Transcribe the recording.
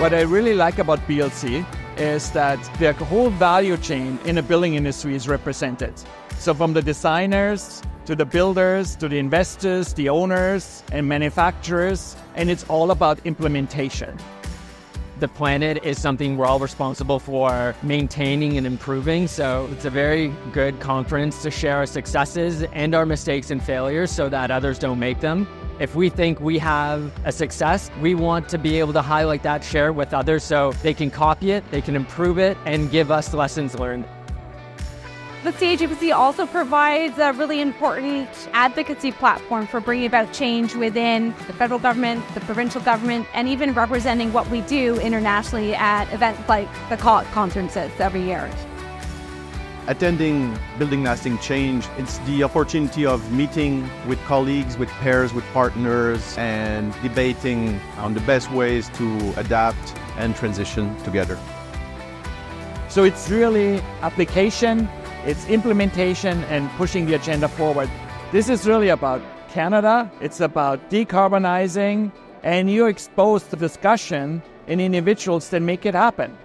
What I really like about BLC is that the whole value chain in the building industry is represented. So from the designers to the builders to the investors, the owners and manufacturers, and it's all about implementation. The planet is something we're all responsible for maintaining and improving. So it's a very good conference to share our successes and our mistakes and failures so that others don't make them. If we think we have a success, we want to be able to highlight that, share with others so they can copy it, they can improve it, and give us lessons learned. The CaGBC also provides a really important advocacy platform for bringing about change within the federal government, the provincial government, and even representing what we do internationally at events like the COP conferences every year attending Building Lasting Change, it's the opportunity of meeting with colleagues, with peers, with partners, and debating on the best ways to adapt and transition together. So it's really application, it's implementation, and pushing the agenda forward. This is really about Canada, it's about decarbonizing, and you're exposed to discussion and individuals that make it happen.